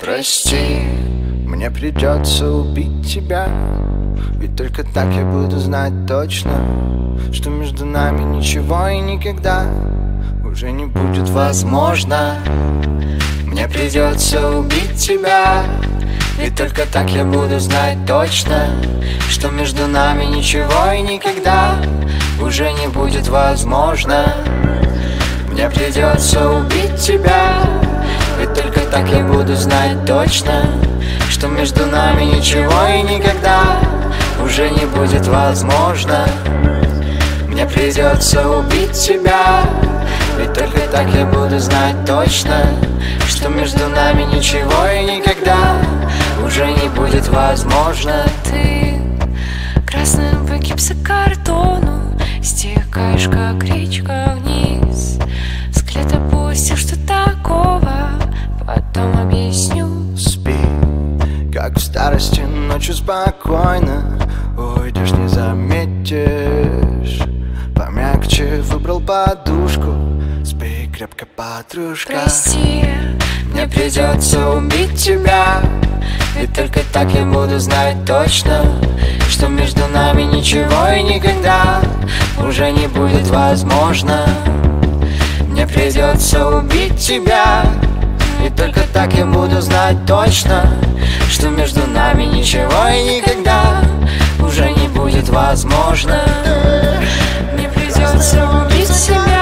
Прости, мне придется убить тебя. Ведь только так я буду знать точно Что между нами ничего и никогда Уже не будет возможно. Мне придется убить тебя. Ведь только так я буду знать точно Что между нами ничего и никогда Уже не будет возможно. Мне придется убить тебя. Ведь только так я буду знать точно Что между нами ничего и никогда Уже не будет возможно. Мне придется убить тебя Ведь только так я буду знать точно Что между нами ничего и никогда Уже не будет возможно. Ты красным по гипсокартону Стекаешь, как речка вниз как в старости ночью спокойно Уйдешь, не заметишь. Помягче выбрал подушку Спи крепко, подружка. Прости, Мне придется убить тебя. Ведь только так я буду знать точно Что между нами ничего и никогда Уже не будет возможно. Мне придется убить тебя только так я буду знать точно Что между нами ничего и никогда Уже не будет возможно. Мне придется убить себя